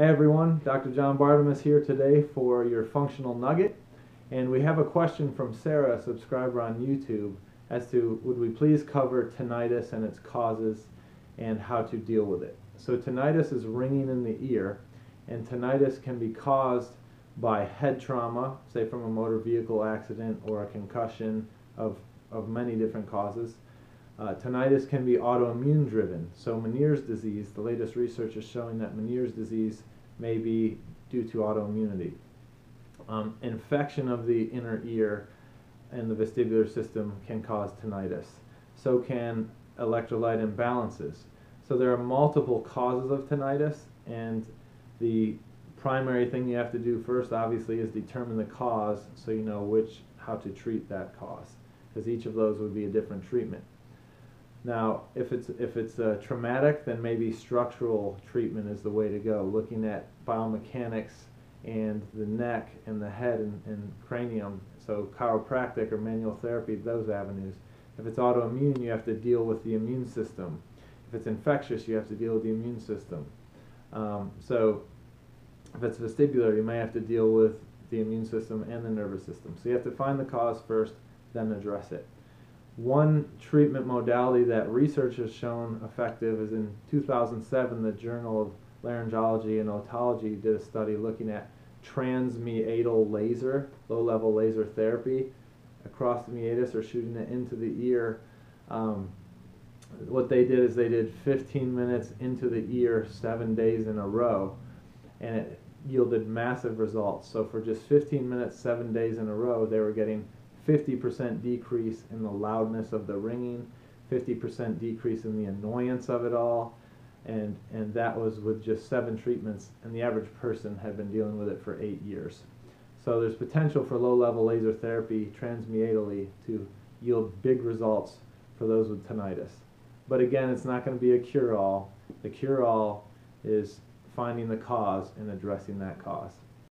Hey everyone, Dr. John Bartemus here today for your functional nugget. And we have a question from Sarah, a subscriber on YouTube, as to would we please cover tinnitus and its causes and how to deal with it. So tinnitus is ringing in the ear, and tinnitus can be caused by head trauma, say from a motor vehicle accident or a concussion of, of many different causes. Uh, tinnitus can be autoimmune driven. So Meniere's disease, the latest research is showing that Meniere's disease may be due to autoimmunity. Um, infection of the inner ear and the vestibular system can cause tinnitus. So can electrolyte imbalances. So there are multiple causes of tinnitus, and the primary thing you have to do first, obviously, is determine the cause so you know which how to treat that cause, because each of those would be a different treatment. Now, if it's if it's uh, traumatic, then maybe structural treatment is the way to go. Looking at biomechanics and the neck and the head and, and cranium. So chiropractic or manual therapy, those avenues. If it's autoimmune, you have to deal with the immune system. If it's infectious, you have to deal with the immune system. Um, so if it's vestibular, you may have to deal with the immune system and the nervous system. So you have to find the cause first, then address it. One treatment modality that research has shown effective is in 2007, the Journal of Laryngology and Otology did a study looking at transmeatal laser, low level laser therapy across the meatus or shooting it into the ear. Um, what they did is they did 15 minutes into the ear seven days in a row, and it yielded massive results. So for just 15 minutes, seven days in a row, they were getting 50% decrease in the loudness of the ringing, 50% decrease in the annoyance of it all, and, and that was with just seven treatments, and the average person had been dealing with it for eight years. So there's potential for low-level laser therapy transmeatally to yield big results for those with tinnitus. But again, it's not going to be a cure-all. The cure-all is finding the cause and addressing that cause.